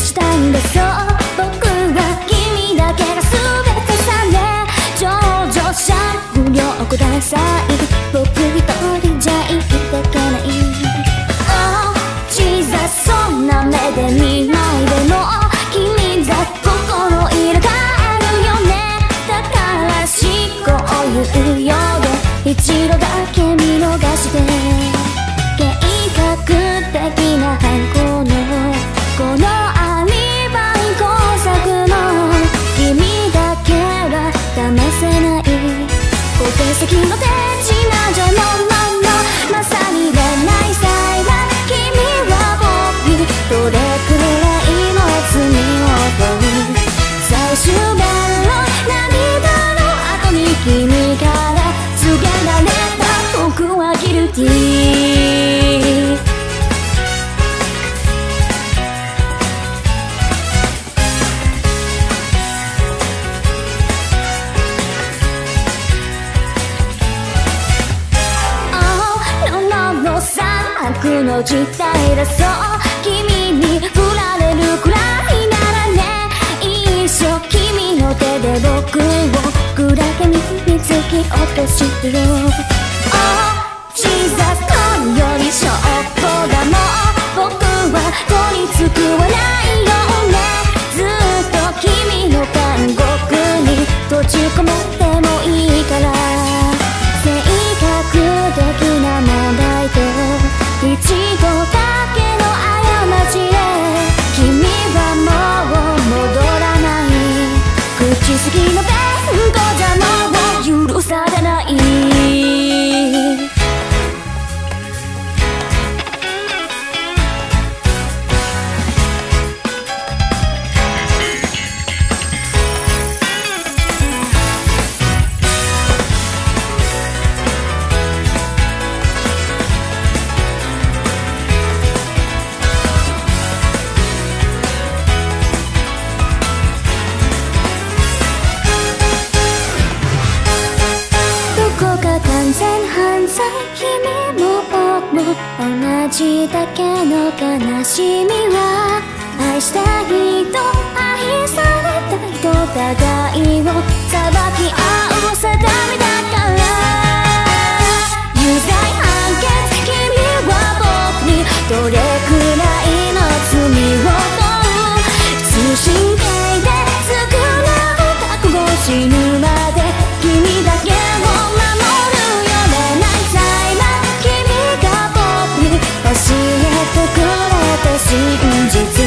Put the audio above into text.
したいんだそう僕は君だけが全てさね上場者無料ください僕一人じゃ生きてけない Oh 小さそうな目で見ないでも君だ心入れ替えるよねだからしこう言うようで一度だけ見逃して計画的な犯行君から告げられた僕はギルティ悪の実態だそう君に振られるくらいならね一生君の手で僕をグラフに突き落としてよ君も僕も同じだけの悲しみは愛した人愛された人互いを裁き合う定めだから。有罪判決君は僕にどれくらいの罪を負う。通信系で作られた覚悟死ぬ。判君